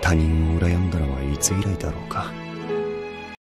他人を羨んだのはいつ以来だろうか。